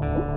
Hello?